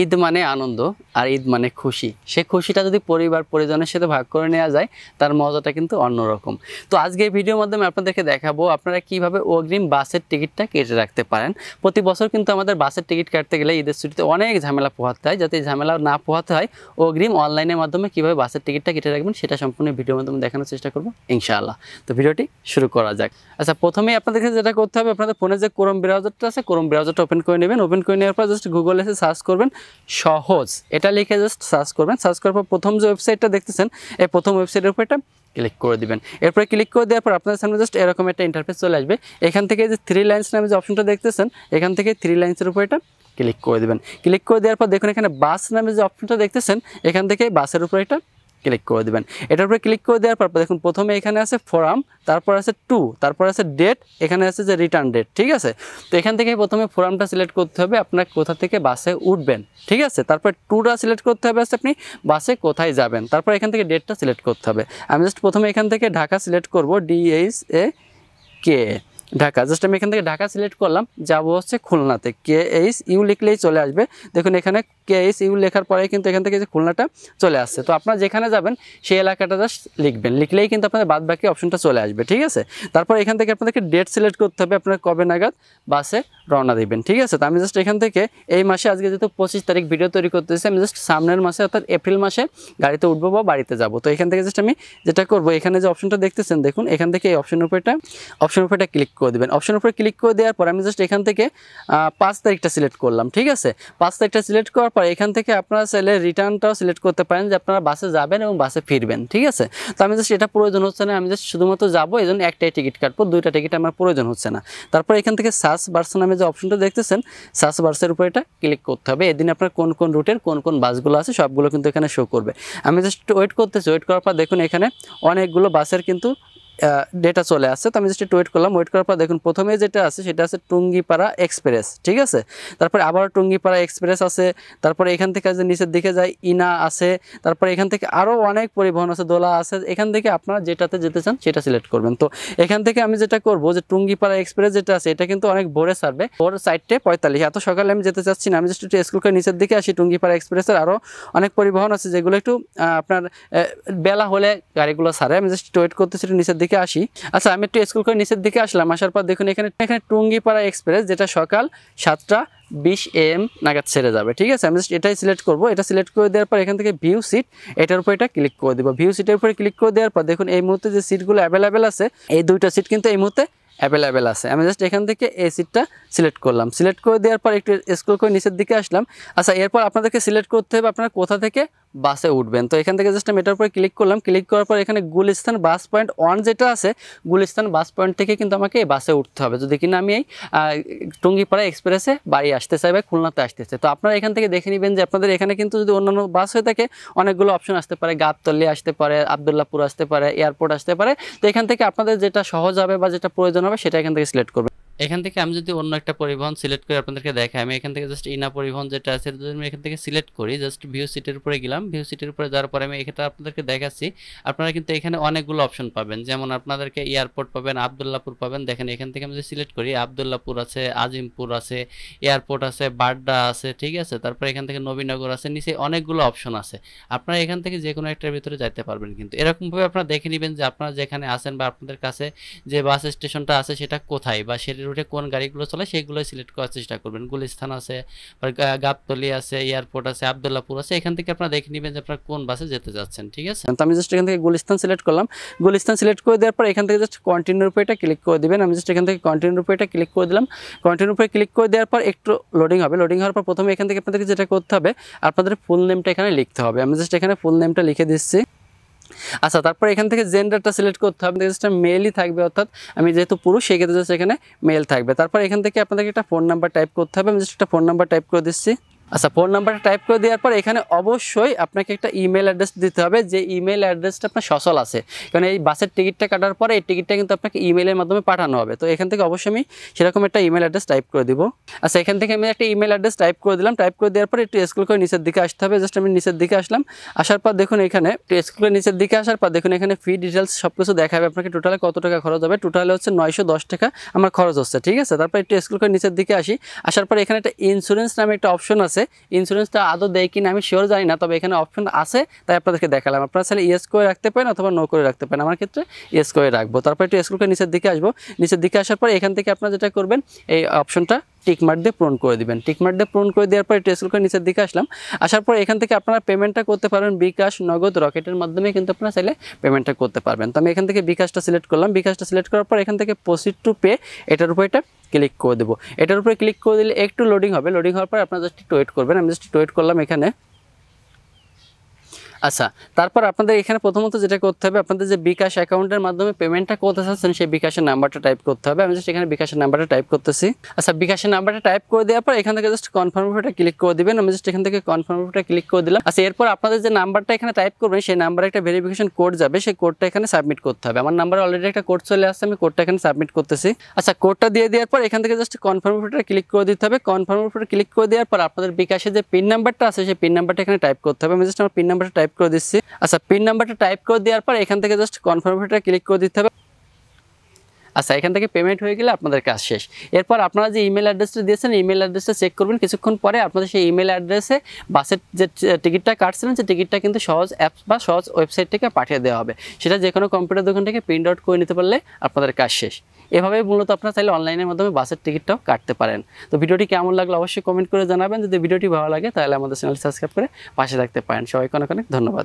ঈদ মানে আনন্দ আর ঈদ মানে খুশি। সে খুশিটা যদি পরিবার, পরিজনের সাথে ভাগ করে নেওয়া যায়, তার মজাটা কিন্তু অন্যরকম। তো আজকে এই ভিডিওর মাধ্যমে আপনাদেরকে দেখাবো আপনারা কীভাবে অগ্রিম বাসের টিকিটটা কেটে রাখতে পারেন। প্রতি বছর কিন্তু আমাদের বাসের টিকিট কাটতে গেলে ঈদের ছুটিতে অনেক ঝামেলা পোহাতে হয়। যাতে ঝামেলা না পোহাতে হয়, অগ্রিম অনলাইনের মাধ্যমে কীভাবে বাসের টিকিটটা কেটে রাখবেন, সেটা সম্পূর্ণ ভিডিওর মাধ্যমে দেখানোর চেষ্টা করব, ইনশাআল্লাহ। তো ভিডিওটি শুরু করা যাক। আচ্ছা প্রথমেই আপনাদেরকে যেটা করতে হবে, আপনাদের ফোনে যে ক্রোম ব্রাউজারটা আছে ক্রোম ব্রাউজারটা ওপেন করে নেবেন। ওপেন করে নেওয়ার পর জাস্ট গুগল এসে সার্চ করবেন। সহজ। এটা লিখে জাস্ট সার্চ করবেন। সার্চ করার পর প্রথম যে ওয়েবসাইটটা দেখতেছেন, এই প্রথম ওয়েবসাইটের উপর এটা ক্লিক করে দিবেন। এরপরে ক্লিক করে দেওয়ার পর আপনাদের সামনে জাস্ট এরকম একটা ইন্টারফেস চলে আসবে। এখান থেকে যে থ্রি লাইন্স নামে যে অপশনটা দেখতেছেন, এখান থেকে থ্রি লাইন্সের উপর এটা ক্লিক করে দেবেন। ক্লিক করে দেওয়ার পর দেখুন এখানে বাস নামে যে অপশনটা দেখতেছেন, এখান থেকে বাসের উপর এটা ক্লিক করে দেবেন। এটার উপরে ক্লিক করে দেওয়ার পর দেখুন প্রথমে এখানে আছে ফোরাম তারপর আছে টু তারপর আছে ডেট এখানে আছে যে রিটার্ন ডেট ঠিক আছে? তো এখান থেকে প্রথমে ফোরামটা সিলেক্ট করতে হবে, আপনার কোথা থেকে বাসে উঠবেন, ঠিক আছে? তারপর টুটা সিলেক্ট করতে হবে আছে আপনি বাসে কোথায় যাবেন, তারপর এখান থেকে ডেটটা সিলেক্ট করতে হবে। আমি জাস্ট প্রথমে এখান থেকে ঢাকা সিলেক্ট করব DH A K Dhaka. Just আমি এখান থেকে ঢাকা সিলেক্ট করলাম, যাব হচ্ছে খুলনাতে। কে এইচ ইউ লিখলেই চলে আসবে। দেখুন, এখানে কে এইচ ইউ লেখার পরে কিন্তু এখান থেকে যে খুলনাটা চলে আসছে। তো আপনারা যেখানে যাবেন, সেই এলাকাটা জাস্ট লিখবেন। লিখলেই কিন্তু আপনাদের বাদ বাকি অপশনটা চলে আসবে, ঠিক আছে? তারপর এখান থেকে আপনাদেরকে ডেট সিলেক্ট করতে হবে। আপনার কবে নাগাদ বাসে রওনা দিবেন, ঠিক আছে? তো আমি জাস্ট এখান থেকে এই মাসে, আজকে যেহেতু পঁচিশ তারিখ ভিডিও তৈরি করতেছি, আমি জাস্ট সামনের মাসে, অর্থাৎ এপ্রিল মাসে গাড়িতে উঠবো বা বাড়িতে যাব। তো এখান থেকে জাস্ট আমি যেটা করব, এখানে যে অপশনটা দেখতেছেন, দেখুন, এখান থেকে এই অপশনের উপরটা অপশনের উপরটা ক্লিক করে দেবেন। অপশনের উপরে ক্লিক করে দেওয়ার পর আমি জাস্ট এখান থেকে পাঁচ তারিখটা সিলেক্ট করলাম, ঠিক আছে? পাঁচ তারিখটা সিলেক্ট করার পর এখান থেকে আপনারা চাইলে রিটার্নটাও সিলেক্ট করতে পারেন যে আপনারা বাসে যাবেন এবং বাসে ফিরবেন, ঠিক আছে? তো আমি জাস্ট এটা প্রয়োজন হচ্ছে না, আমি জাস্ট শুধুমাত্র যাব, এই জন্য একটাই টিকিট কাটবো, দুইটা টিকিট আমার প্রয়োজন হচ্ছে না। তারপর এখান থেকে সার্চ বার্স নামে যে অপশনটা দেখতেছেন সার্চ বার্সের উপর এটা ক্লিক করতে হবে। এদিন আপনার কোন কোন রুটের কোন কোন বাসগুলো আছে, সবগুলো কিন্তু এখানে শো করবে। আমি জাস্ট ওয়েট করতেছি ওয়েট করার পর দেখুন এখানে অনেকগুলো বাসের কিন্তু ডেটা চলে আসছে। তো আমি জাস্ট একটু ওয়েট করলাম। ওয়েট করার পর দেখুন, প্রথমে যেটা আছে সেটা আছে টুঙ্গিপাড়া এক্সপ্রেস ঠিক আছে? তারপরে আবার টুঙ্গিপাড়া এক্সপ্রেস আছে। তারপরে এখান থেকে যে নিচের দিকে যায় ইনা আছে। তারপরে এখান থেকে আরও অনেক পরিবহন আছে, দোলা আছে। এখান থেকে আপনারা যেটাতে যেতে চান সেটা সিলেক্ট করবেন। তো এখান থেকে আমি যেটা করব যে টুঙ্গিপাড়া এক্সপ্রেস যেটা আছে, এটা কিন্তু অনেক ভোরে সারবে ভোর সাইডটে পঁয়তাল্লিশ। এত সকালে আমি যেতে চাচ্ছি না। আমি জাস্ট একটু স্কুল করে নিচের দিকে আসি, টুঙ্গিপাড়া এক্সপ্রেসের আরও অনেক পরিবহন আছে, যেগুলো একটু আপনার বেলা হলে গাড়িগুলো সারে আমি জাস্ট ওয়েট করতেছি নিচের দিকে আসি। আচ্ছা আমি একটু স্কুল করে নিচের দিকে আসলাম, আসার পর দেখুন এখানে এখানে টুঙ্গিপাড়া এক্সপ্রেস যেটা সকাল সাতটা বিশ এম নাগাদ ছেড়ে যাবে, ঠিক আছে? আমি জাস্ট এটাই সিলেক্ট করব। এটা সিলেক্ট করে দেওয়ার পর এখান থেকে ভিউ সিট এটার উপর এটা ক্লিক করে দেবো। ভিউ সিটের উপরে ক্লিক করে দেওয়ার পর দেখুন এই মুহূর্তে যে সিটগুলো অ্যাভেলেবেল আছে, এই দুইটা সিট কিন্তু এই মুহূর্তে অ্যাভেলেবেল আছে। আমি জাস্ট এখান থেকে এই সিটটা সিলেক্ট করলাম। সিলেক্ট করে দেওয়ার পর একটু স্ক্রল করে নিচের দিকে আসলাম। আচ্ছা এরপর আপনাদেরকে সিলেক্ট করতে হবে আপনারা কোথা থেকে বাসে উঠবেন। তো এখান থেকে জাস্ট আমি এটার উপরে ক্লিক করলাম। ক্লিক করার পর এখানে গুলিস্তান বাস পয়েন্ট ওয়ান যেটা আছে গুলিস্তান বাস পয়েন্ট থেকে কিন্তু আমাকে এই বাসে উঠতে হবে। যদি কিনা আমি এই টুঙ্গিপাড়া এক্সপ্রেসে বাড়ি আসতে চাই বা খুলনাতে আসতে চাই। তো আপনারা এখান থেকে দেখে নেবেন যে আপনাদের এখানে কিন্তু যদি অন্যান্য বাস হয়ে থাকে, অনেকগুলো অপশন আসতে পারে। গাবতলি আসতে পারে, আবদুল্লাপুর আসতে পারে এয়ারপোর্ট আসতে পারে। তো এখান থেকে আপনাদের যেটা সহজ হবে বা যেটা প্রয়োজন হবে, সেটা এখান থেকে সিলেক্ট করবেন। এখান থেকে আমি যদি অন্য একটা পরিবহন সিলেক্ট করে আপনাদেরকে দেখাই, আমি এখান থেকে জাস্ট ইনা পরিবহন যেটা আছে, যদি আমি এখান থেকে সিলেক্ট করি জাস্ট ভিউ সিটের উপরে গেলাম ভিউ সিটের উপরে যাওয়ার পরে আমি এখানে আপনাদেরকে দেখাচ্ছি, আপনারা কিন্তু এখানে অনেকগুলো অপশন পাবেন। যেমন আপনাদেরকে এয়ারপোর্ট পাবেন আবদুল্লাপুর পাবেন। দেখেন, এখান থেকে আমি যদি সিলেক্ট করি আবদুল্লাপুর আছে, আজিমপুর আছে এয়ারপোর্ট আছে, বাড্ডা আছে, ঠিক আছে? তারপরে এখান থেকে নবীনগর আছে, নিচে অনেকগুলো অপশন আছে। আপনারা এখান থেকে যে কোনো একটার ভিতরে যাইতে পারবেন কিন্তু। এরকমভাবে আপনারা দেখে নেবেন যে আপনারা যেখানে আছেন বা আপনাদের কাছে যে বাস স্টেশনটা আছে, সেটা কোথায়? বা সেই রুটে কোন গাড়িগুলো চলে সেগুলো সিলেক্ট করার চেষ্টা করবেন। গুলিস্থান আছে গাবতলি আছে এয়ারপোর্ট আছে আবদুল্লাপুর আছে, এখান থেকে আপনারা দেখে নেবেন যে আপনারা কোন বাসে যেতে যাচ্ছেন, ঠিক আছে? তো আমি জাস্ট এখান থেকে গুলিস্তান সিলেক্ট করলাম। গুলিস্তান সিলেক্ট করে দেওয়ার পর এখান থেকে জাস্ট কন্টিনিউর উপরে এটা ক্লিক করে দিবেন। আমি জাস্ট এখান থেকে কন্টিনিউর উপরে এটা ক্লিক করে দিলাম। কন্টিনিউর উপরে ক্লিক করে দেওয়ার পর একটু লোডিং হবে। লোডিং হওয়ার পর প্রথমে এখান থেকে আপনাদেরকে যেটা করতে হবে, আপনাদের ফুল নেমটা এখানে লিখতে হবে। আমি জাস্ট এখানে ফুল নেমটা লিখে দিচ্ছি। আচ্ছা তারপর এখান থেকে জেন্ডারটা সিলেক্ট করতে হবে জাস্ট মেলই থাকবে, অর্থাৎ আমি যেহেতু পুরুষ সেক্ষেত্রে জাস্ট এখানে মেল থাকবে। তারপর এখান থেকে আপনাদেরকে একটা ফোন নাম্বার টাইপ করতে হবে, আমি জাস্ট একটা ফোন নাম্বার টাইপ করে দিচ্ছি। আচ্ছা ফোন নাম্বারটা টাইপ করে দেওয়ার পর এখানে অবশ্যই আপনাকে একটা ইমেল অ্যাড্রেস দিতে হবে। যে ইমেল অ্যাড্রেসটা আপনার সচল আছে। কারণ এই বাসের টিকিটটা কাটার পরে এই টিকিটটা কিন্তু আপনাকে ইমেলের মাধ্যমে পাঠানো হবে। তো এখান থেকে অবশ্যই আমি সেরকম একটা ইমেল অ্যাড্রেস টাইপ করে দিব। আচ্ছা এখান থেকে আমি একটা ইমেল অ্যাড্রেস টাইপ করে দিলাম। টাইপ করে দেওয়ার পর একটু স্কুল করে নিচের দিকে আসতে হবে। জাস্ট আমি নিচের দিকে আসলাম। আসার পর দেখুন এখানে, একটু স্কুলের নিচের দিকে আসার পর দেখুন এখানে ফি ডিটেলস সব কিছু দেখাবে। আপনাকে টোটালে কত টাকা খরচ হবে? টোটালে হচ্ছে নয়শো দশ টাকা আমার খরচ হচ্ছে, ঠিক আছে? তারপর একটু স্কুল করে নিচের দিকে আসি। আসার পর এখানে একটা ইন্স্যুরেন্স নামে একটা অপশন আছে। আছে ইন্স্যুরেন্সটা আদৌ দেয় কিনা আমি শিওর জানি না, তবে এখানে অপশন আছে, তাই আপনাদেরকে দেখালাম। আপনারা চাইলে ইয়েস করে রাখতে পারেন অথবা নো করে রাখতে পারেন। আমার ক্ষেত্রে ইয়েস করে রাখব। তারপর একটু স্কুলকে নিচের দিকে আসব। নিচের দিকে আসার পর এখান থেকে আপনারা যেটা করবেন, এই অপশনটা টিকমার্ক দিয়ে পূরণ করে দেবেন। টিকমার্ক দিয়ে পূরণ করে দেওয়ার পরে স্কুল করে নিচের দিকে আসলাম। আসার পর এখান থেকে আপনারা পেমেন্টটা করতে পারবেন বিকাশ নগদ রকেটের মাধ্যমে কিন্তু আপনারা চাইলে পেমেন্টটা করতে পারবেন। তো আমি এখান থেকে বিকাশটা সিলেক্ট করলাম। বিকাশটা সিলেক্ট করার পর এখান থেকে প্রসিড টু পে এটার উপর এটা ক্লিক করে দেবো। এটার উপরে ক্লিক করে দিলে একটু লোডিং হবে। লোডিং হওয়ার পর আপনারা জাস্ট একটু ওয়েট করবেন। আমি জাস্ট একটু ওয়েট করলাম এখানে। আচ্ছা তারপর আপনাদের এখানে প্রথমত যেটা করতে হবে, আপনাদের যে বিকাশ অ্যাকাউন্টের মাধ্যমে পেমেন্টটা করতে চাচ্ছেন, সেই বিকাশের নাম্বারটা টাইপ করতে হবে। আমি জাস্ট এখানে বিকাশের নাম্বারটা টাইপ করতেছি। আচ্ছা বিকাশের নাম্বারটা টাইপ করে দেওয়ার পর এখান থেকে জাস্ট কনফার্ম উপরটা ক্লিক করে দিবেন। আমি জাস্ট এখান থেকে কনফার্ম উপরটা ক্লিক করে দিলাম। আচ্ছা এরপর আপনাদের যে নাম্বারটা এখানে টাইপ করবেন, সেই নাম্বারে একটা ভেরিফিকেশন কোড যাবে। সেই কোডটা এখানে সাবমিট করতে হবে। আমার নাম্বারে অলরেডি একটা কোড চলে আসছে, আমি কোডটা এখানে সাবমিট করতেছি। আচ্ছা কোডটা দিয়ে দেওয়ার পর এখান থেকে জাস্ট কনফার্ম উপরটা ক্লিক করে দিতে হবে। কনফার্ম উপরে ক্লিক করে দেওয়ার পর আপনাদের বিকাশের যে পিন নাম্বারটা আছে, সেই পিন নাম্বারটা এখানে টাইপ করতে হবে। আমি জাস্ট আমার পিন নাম্বারটা টাইপ করে দিচ্ছি। আচ্ছা পিন নাম্বারটা টাইপ করে দেওয়ার পর এখান থেকে জাস্ট কনফার্মেশনটা ক্লিক করে দিতে হবে। আচ্ছা এখান থেকে পেমেন্ট হয়ে গেলে আপনাদের কাজ শেষ। এরপর আপনারা যে ইমেল অ্যাড্রেসটা দিয়েছেন ইমেল অ্যাড্রেসটা চেক করবেন। কিছুক্ষণ পরে আপনাদের সেই ইমেল অ্যাড্রেসে বাসের যে টিকিটটা কাটছিলেন, সেই টিকিটটা কিন্তু সহজ অ্যাপ বা সহজ ওয়েবসাইট থেকে পাঠিয়ে দেওয়া হবে। সেটা যে কোনো কম্পিউটার দোকান থেকে প্রিন্ট আউট করে নিতে পারলে আপনাদের কাজ শেষ। এভাবে মূলত আপনারা চাইলে অনলাইনের মাধ্যমে বাসের টিকিটটাও কাটতে পারেন। তো ভিডিওটি কেমন লাগল অবশ্যই কমেন্ট করে জানাবেন। যদি ভিডিওটি ভালো লাগে, তাহলে আমাদের চ্যানেল সাবস্ক্রাইব করে পাশে থাকতে পারেন। সবাইকে অনেক অনেক ধন্যবাদ।